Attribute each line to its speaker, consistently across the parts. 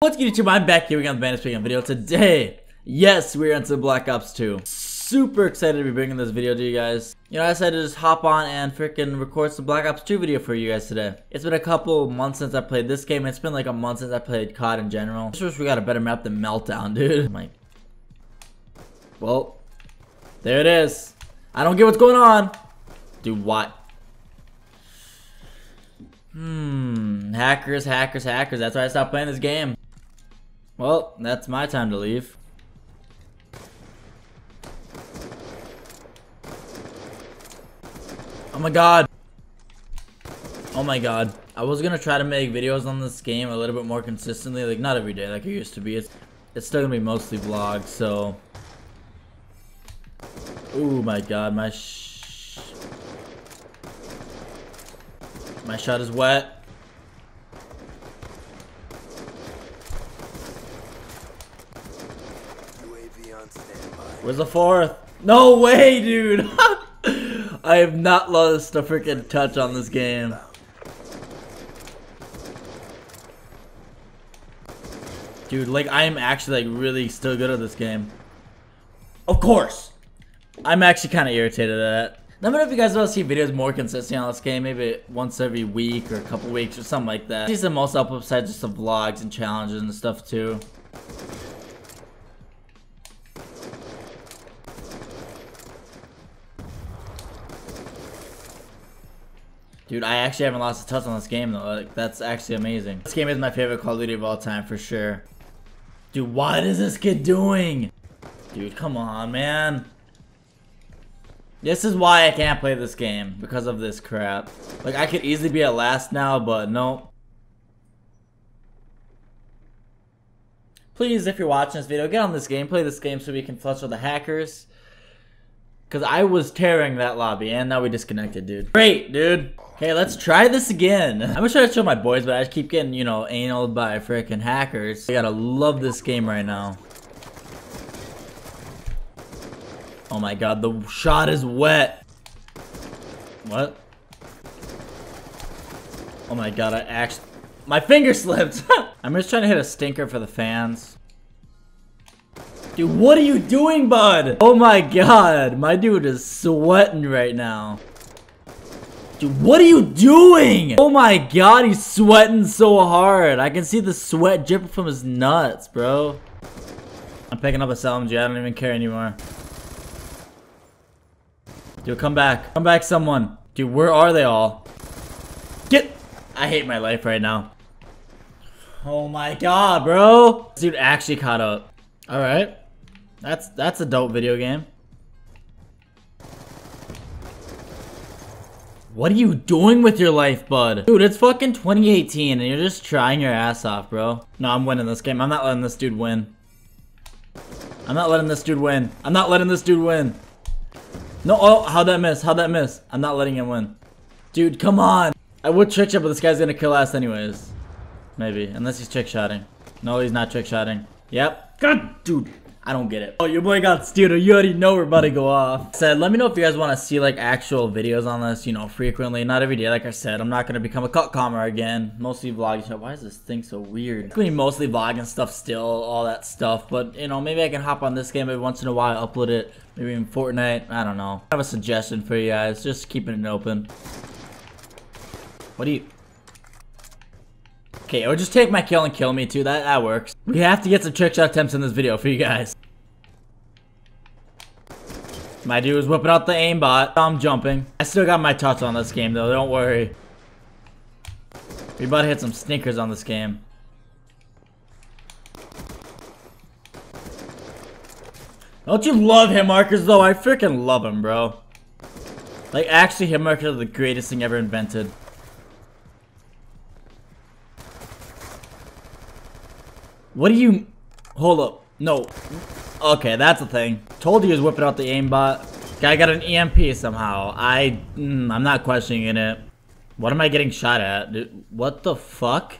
Speaker 1: What's good YouTube? I'm back here again on the Bandit Speaking video. Today, yes, we're into Black Ops 2. Super excited to be bringing this video to you guys. You know, I decided to just hop on and freaking record some Black Ops 2 video for you guys today. It's been a couple months since I played this game. It's been like a month since I played COD in general. I just wish we got a better map than Meltdown, dude. I'm like, well, there it is. I don't get what's going on. Dude, what? Hmm, hackers, hackers, hackers. That's why I stopped playing this game. Well, that's my time to leave. Oh my god. Oh my god. I was gonna try to make videos on this game a little bit more consistently, like not every day like it used to be. It's, it's still gonna be mostly vlogs, so... Oh my god, my sh My shot is wet. Where's the fourth? No way, dude! I have not lost a freaking touch on this game. Dude, like, I am actually, like, really still good at this game. Of course! I'm actually kind of irritated at that. Let me know if you guys want to see videos more consistent on this game, maybe once every week or a couple weeks or something like that. See some most up besides just the vlogs and challenges and stuff too. Dude, I actually haven't lost a touch on this game though. Like, that's actually amazing. This game is my favorite Call of Duty of all time for sure. Dude, what is this kid doing? Dude, come on, man. This is why I can't play this game. Because of this crap. Like, I could easily be at last now, but no. Please, if you're watching this video, get on this game. Play this game so we can flush with the hackers. Because I was tearing that lobby, and now we disconnected, dude. Great, dude. Okay, let's try this again. I'm gonna try to show my boys, but I just keep getting, you know, anal by freaking hackers. I gotta love this game right now. Oh my god, the shot is wet. What? Oh my god, I actually... My finger slipped! I'm just trying to hit a stinker for the fans. Dude, what are you doing, bud? Oh my god, my dude is sweating right now. Dude, what are you doing? Oh my god, he's sweating so hard. I can see the sweat dripping from his nuts, bro. I'm picking up a SLMG. I don't even care anymore. Dude, come back. Come back, someone. Dude, where are they all? Get! I hate my life right now. Oh my god, bro. This dude actually caught up. Alright. That's that's a dope video game. What are you doing with your life, bud? Dude, it's fucking 2018 and you're just trying your ass off, bro. No, I'm winning this game. I'm not letting this dude win. I'm not letting this dude win. I'm not letting this dude win. No, oh, how'd that miss? How'd that miss? I'm not letting him win. Dude, come on. I would trick shot, but this guy's gonna kill ass anyways. Maybe, unless he's trick shotting. No, he's not trick shotting. Yep. God, dude. I don't get it. Oh, your boy got Studer. You already know we're about to go off. Said, let me know if you guys want to see like actual videos on this, you know, frequently. Not every day, like I said. I'm not going to become a cut commer again. Mostly vlogging. Why is this thing so weird? Be mostly vlogging stuff still, all that stuff. But, you know, maybe I can hop on this game every once in a while, upload it. Maybe in Fortnite. I don't know. I have a suggestion for you guys. Just keeping it open. What do you... Okay, or just take my kill and kill me too. That that works. We have to get some trick shot attempts in this video for you guys. My dude was whipping out the aimbot. I'm jumping. I still got my touch on this game though. Don't worry. We about to hit some sneakers on this game. Don't you love hit markers though? I freaking love them, bro. Like actually hit markers are the greatest thing ever invented. What do you... Hold up. No. Okay, that's the thing. Told you he was whipping out the aimbot. Guy got an EMP somehow. I... Mm, I'm not questioning it. What am I getting shot at? Dude, what the fuck?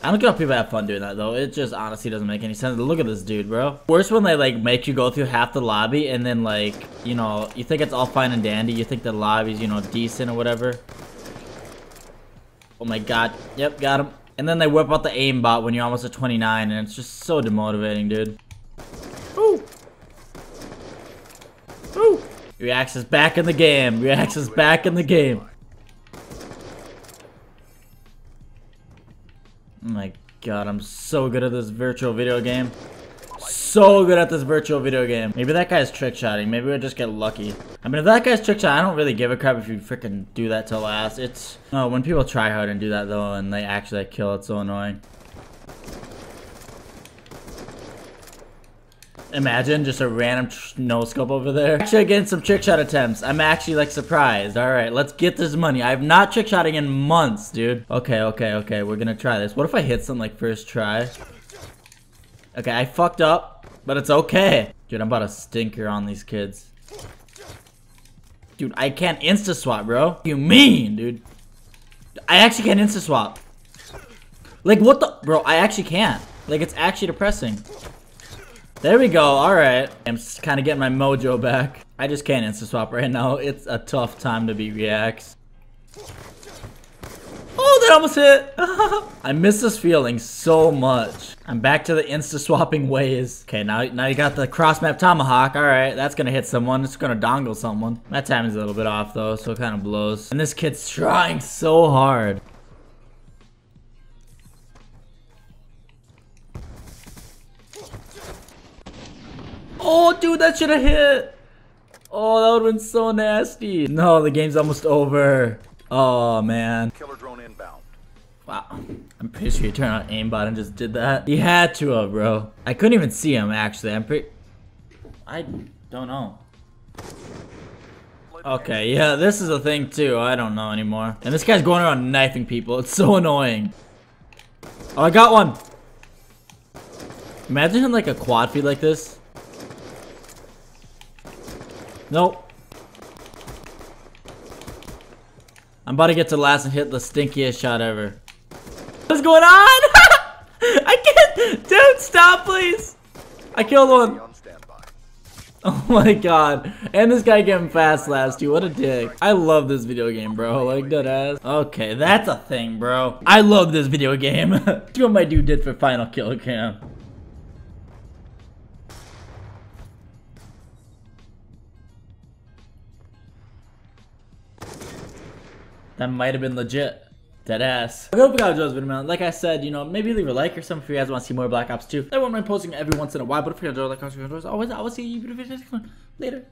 Speaker 1: I don't get how people have fun doing that though. It just honestly doesn't make any sense. Look at this dude, bro. Worse when they like make you go through half the lobby and then like, you know, you think it's all fine and dandy. You think the lobby's, you know, decent or whatever. Oh my god. Yep, got him. And then they whip out the aimbot when you're almost at 29, and it's just so demotivating, dude. Ooh! Ooh! Reacts is back in the game. Reacts is back in the game. Oh my god, I'm so good at this virtual video game. So good at this virtual video game. Maybe that guy's trick shotting. Maybe we'll just get lucky. I mean, if that guy's trick shot, I don't really give a crap if you freaking do that to last. It's, no, when people try hard and do that though, and they actually kill, it's so annoying. Imagine just a random no scope over there. Actually getting some trick shot attempts. I'm actually like surprised. All right, let's get this money. I have not trick shotting in months, dude. Okay, okay, okay. We're gonna try this. What if I hit some like first try? Okay, I fucked up, but it's okay. Dude, I'm about to stinker on these kids. Dude, I can't insta swap, bro. You mean, dude? I actually can't insta swap. Like what the, bro? I actually can't. Like it's actually depressing. There we go, alright. I'm kind of getting my mojo back. I just can't insta-swap right now. It's a tough time to be reacts. That almost hit! I miss this feeling so much. I'm back to the insta-swapping ways. Okay, now, now you got the cross-map tomahawk. Alright, that's gonna hit someone. It's gonna dongle someone. That timing's a little bit off though, so it kind of blows. And this kid's trying so hard. Oh, dude, that should have hit. Oh, that would have been so nasty. No, the game's almost over. Oh, man. Killer drone inbound. Wow. I'm pretty sure you turned on aimbot and just did that. He had to have, bro. I couldn't even see him, actually. I'm pretty... I don't know. Okay, yeah, this is a thing, too. I don't know anymore. And this guy's going around knifing people. It's so annoying. Oh, I got one. Imagine him, like a quad feed like this. Nope. I'm about to get to last and hit the stinkiest shot ever. What's going on? I can't. Dude, stop, please. I killed one. Oh my god. And this guy getting fast last too. What a dick. I love this video game, bro. Like, dead ass. Okay, that's a thing, bro. I love this video game. See what my dude did for Final Kill Cam. That might have been legit. Dead ass. I hope you guys enjoyed this video, man. Like I said, you know, maybe leave a like or something if you guys want to see more Black Ops 2. I won't mind posting every once in a while, but if you guys enjoy, like, comment, always, I will see you in the next later.